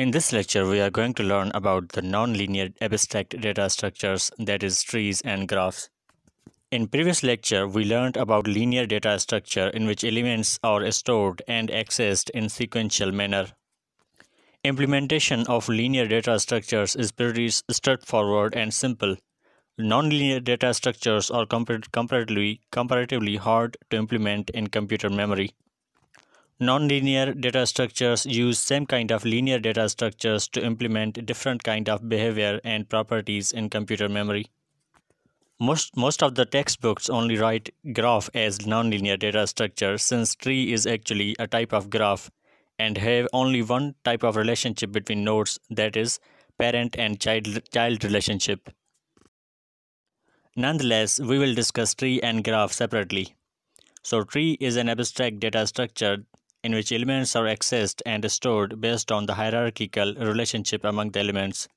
In this lecture, we are going to learn about the non-linear abstract data structures, that is trees and graphs. In previous lecture, we learned about linear data structure in which elements are stored and accessed in sequential manner. Implementation of linear data structures is pretty straightforward and simple. Nonlinear data structures are comparatively, comparatively hard to implement in computer memory. Nonlinear data structures use same kind of linear data structures to implement different kind of behavior and properties in computer memory. Most, most of the textbooks only write graph as nonlinear data structure since tree is actually a type of graph and have only one type of relationship between nodes that is parent and child, child relationship. Nonetheless, we will discuss tree and graph separately. So tree is an abstract data structure in which elements are accessed and stored based on the hierarchical relationship among the elements.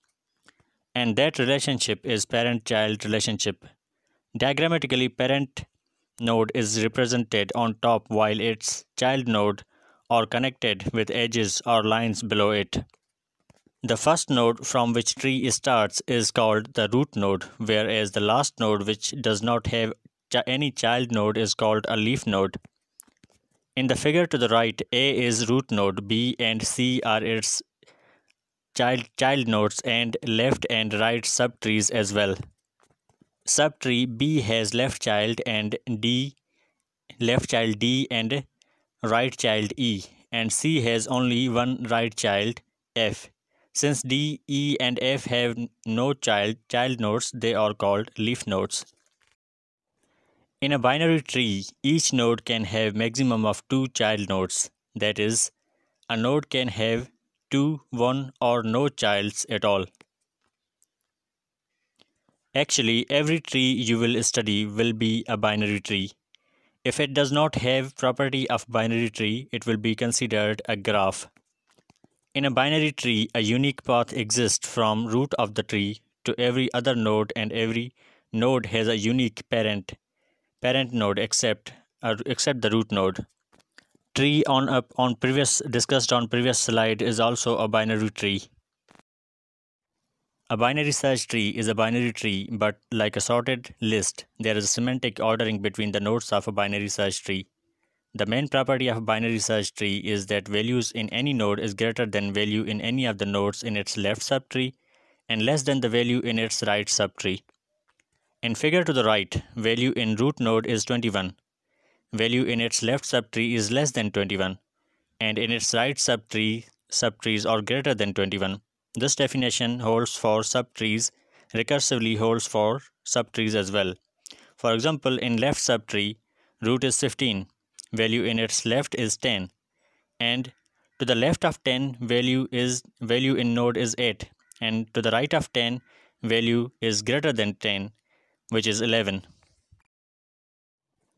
And that relationship is parent-child relationship. Diagrammatically, parent node is represented on top while its child node are connected with edges or lines below it. The first node from which tree starts is called the root node, whereas the last node which does not have any child node is called a leaf node. In the figure to the right, A is root node, B and C are its child, child nodes and left and right subtrees as well. Subtree B has left child and D left child D and right child E and C has only one right child F. Since D, E and F have no child child nodes, they are called leaf nodes. In a binary tree, each node can have maximum of two child nodes. That is, a node can have two, one or no childs at all. Actually, every tree you will study will be a binary tree. If it does not have property of binary tree, it will be considered a graph. In a binary tree, a unique path exists from root of the tree to every other node and every node has a unique parent parent node except uh, except the root node. Tree on up on previous discussed on previous slide is also a binary tree. A binary search tree is a binary tree but like a sorted list there is a semantic ordering between the nodes of a binary search tree. The main property of a binary search tree is that values in any node is greater than value in any of the nodes in its left subtree and less than the value in its right subtree in figure to the right, value in root node is 21. Value in its left subtree is less than 21 and in its right subtree, subtrees are greater than 21. This definition holds for subtrees, recursively holds for subtrees as well. For example, in left subtree, root is 15, value in its left is 10 and to the left of 10 value is value in node is 8 and to the right of 10 value is greater than 10 which is 11.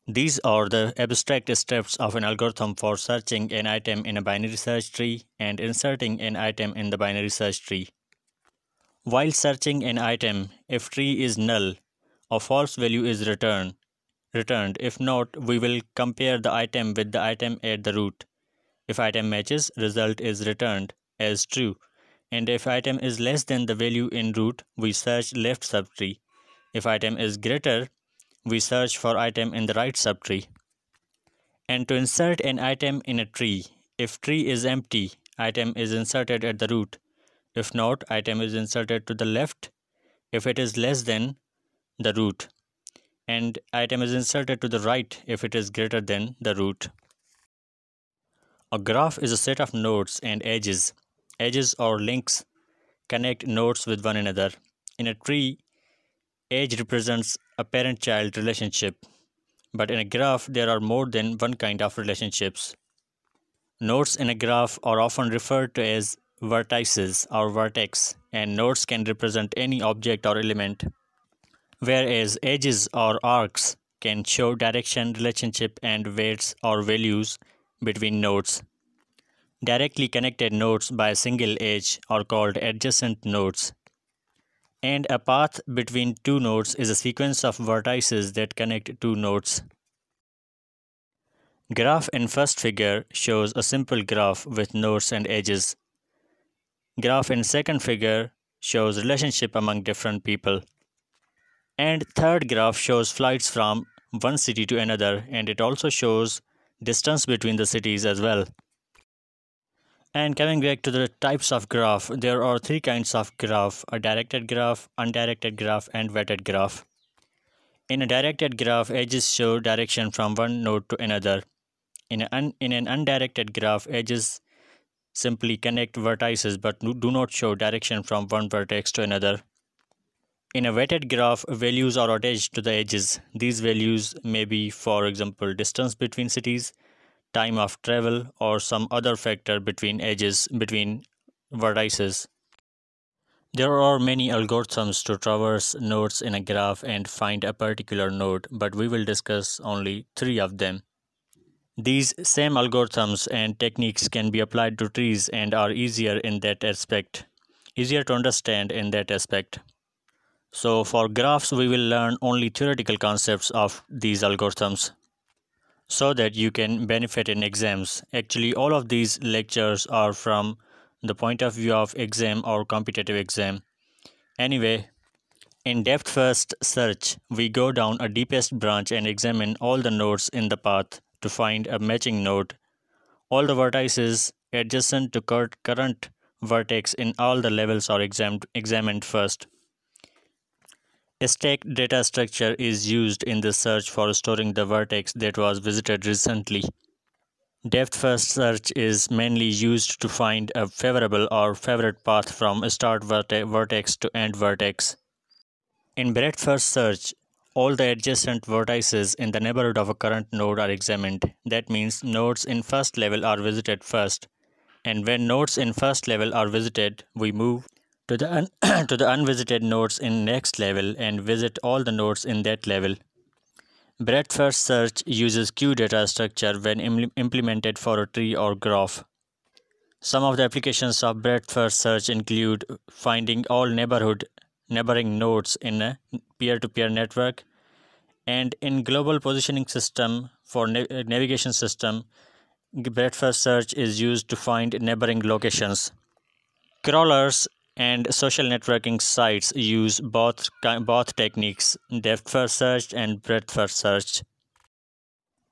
These are the abstract steps of an algorithm for searching an item in a binary search tree and inserting an item in the binary search tree. While searching an item, if tree is null, a false value is returned. Returned. If not, we will compare the item with the item at the root. If item matches, result is returned as true. And if item is less than the value in root, we search left subtree. If item is greater, we search for item in the right subtree. And to insert an item in a tree, if tree is empty, item is inserted at the root. If not, item is inserted to the left if it is less than the root. And item is inserted to the right if it is greater than the root. A graph is a set of nodes and edges. Edges or links connect nodes with one another. In a tree, Edge represents a parent-child relationship, but in a graph there are more than one kind of relationships. Nodes in a graph are often referred to as vertices or vertex, and nodes can represent any object or element, whereas edges or arcs can show direction, relationship, and weights or values between nodes. Directly connected nodes by a single edge are called adjacent nodes and a path between two nodes is a sequence of vertices that connect two nodes. Graph in first figure shows a simple graph with nodes and edges. Graph in second figure shows relationship among different people. And third graph shows flights from one city to another and it also shows distance between the cities as well. And coming back to the types of graph, there are three kinds of graph, a directed graph, undirected graph and weighted graph. In a directed graph, edges show direction from one node to another. In, an, in an undirected graph, edges simply connect vertices but do not show direction from one vertex to another. In a weighted graph, values are attached to the edges. These values may be, for example, distance between cities, time of travel or some other factor between edges between vertices. There are many algorithms to traverse nodes in a graph and find a particular node, but we will discuss only three of them. These same algorithms and techniques can be applied to trees and are easier in that aspect, easier to understand in that aspect. So for graphs, we will learn only theoretical concepts of these algorithms so that you can benefit in exams. Actually, all of these lectures are from the point of view of exam or competitive exam. Anyway, in depth first search, we go down a deepest branch and examine all the nodes in the path to find a matching node. All the vertices adjacent to current vertex in all the levels are examined, examined first. A stacked data structure is used in the search for storing the vertex that was visited recently. Depth first search is mainly used to find a favorable or favorite path from start vertex to end vertex. In breadth first search, all the adjacent vertices in the neighborhood of a current node are examined. That means nodes in first level are visited first. And when nodes in first level are visited, we move to the, to the unvisited nodes in next level and visit all the nodes in that level. Breadth first search uses queue data structure when Im implemented for a tree or graph. Some of the applications of breadth first search include finding all neighborhood neighboring nodes in a peer-to-peer -peer network and in global positioning system for na navigation system breadth first search is used to find neighboring locations. Crawlers and social networking sites use both, both techniques, depth first search and breadth first search.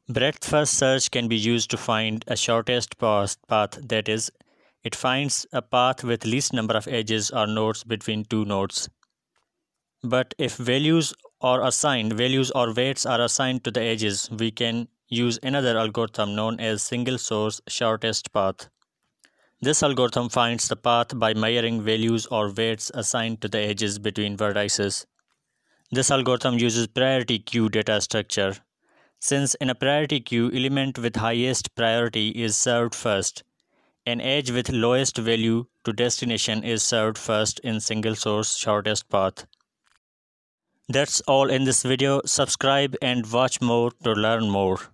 Breadth first search can be used to find a shortest path, path that is, it finds a path with least number of edges or nodes between two nodes. But if values are assigned, values or weights are assigned to the edges, we can use another algorithm known as single source shortest path. This algorithm finds the path by measuring values or weights assigned to the edges between vertices. This algorithm uses priority queue data structure. Since in a priority queue, element with highest priority is served first, an edge with lowest value to destination is served first in single source shortest path. That's all in this video. Subscribe and watch more to learn more.